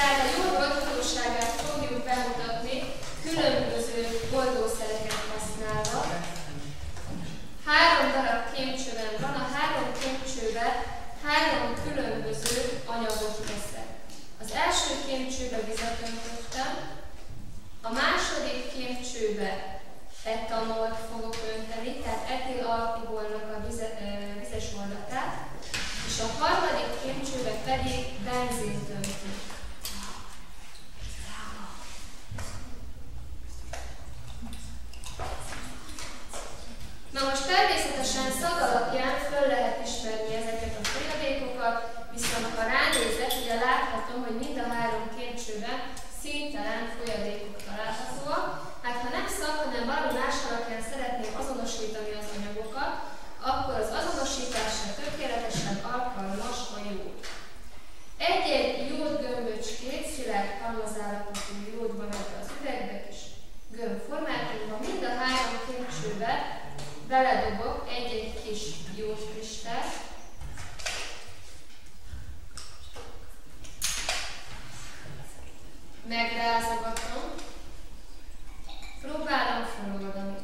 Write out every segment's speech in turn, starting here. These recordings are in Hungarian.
Tehát a jól oldhatóságát fogjuk bemutatni különböző oldószereket használva. Három darab kémcsőben van, a három kémcsőben három különböző anyagot veszek. Az első kémcsőbe vizet öntöttem, a második kémcsőbe etanolt fogok önteni, tehát etil alkoholnak a vize, vizes voltatát, és a harmadik kémcsőbe pedig benzint öntünk. Na most természetesen szag alapján föl lehet ismerni ezeket a folyadékokat, viszont ha ránézek, ugye láthatom, hogy mind a három kémcsőben színtelen folyadékok találhatóak. Hát ha nem szak, hanem valami más alapján szeretném azonosítani az anyagokat, akkor az azonosításra tökéletesen alkalmas a jód. Egy-egy jód gömböcskét, szilárd halmazállapotú jód van ebbe az üvegbe, és gömb formátumban, mind a három kémcsőbe beledobok egy-egy kis jóskristát, megrázogatom, próbálom feloldani.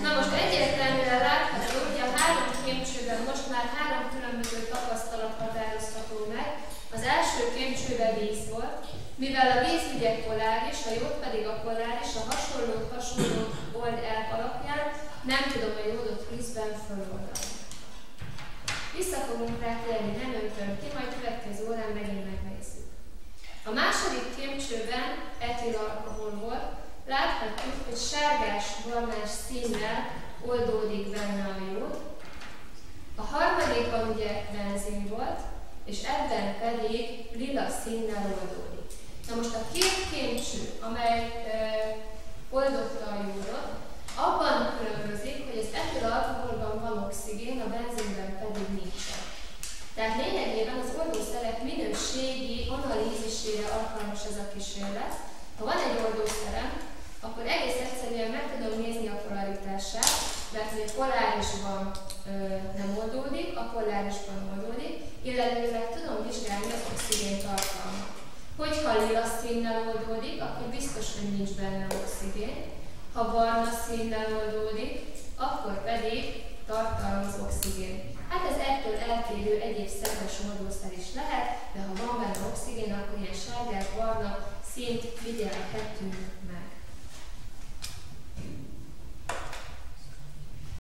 Na most egyértelműen látható, hogy a három már három különböző tapasztalat határozható meg. Az első kémcsőben víz volt, mivel a víz ugye poláris, a jót pedig a poláris, a hasonlót hasonlót old el alapján, nem tudom a jódot vízben feloldani. Vissza fogunk rá térni, nem öntöm ki, majd következő órán megint megnézzük. A második kémcsőben etil alkohol volt, láthatjuk, hogy sárgás-barnás színnel oldódik benne a jód. A harmadikban ugye benzin volt, és ebben pedig lila színnel oldódik. Na most a két kémcső, amely e, oldotta a jódot, abban különbözik, hogy az etil alkoholban van oxigén, a benzinben pedig nincsen. Tehát lényegében az oldószerek minőségi analízisére alkalmas ez a kísérlet. Ha van egy oldószerem, akkor egész egyszerűen meg tudom nézni a polaritását, mert hogy a polárisban ö, nem oldódik, a polárisban oldódik, illetve tudom vizsgálni az oxigén tartalmat. Hogyha lila színnel oldódik, akkor biztos, hogy nincs benne oxigén. Ha barna színnel oldódik, akkor pedig tartalmaz oxigén. Hát ez ettől eltérő egyéb szerves oldószer is lehet, de ha van benne oxigén, akkor ilyen sárgás, barna színt vigyel a kettőnk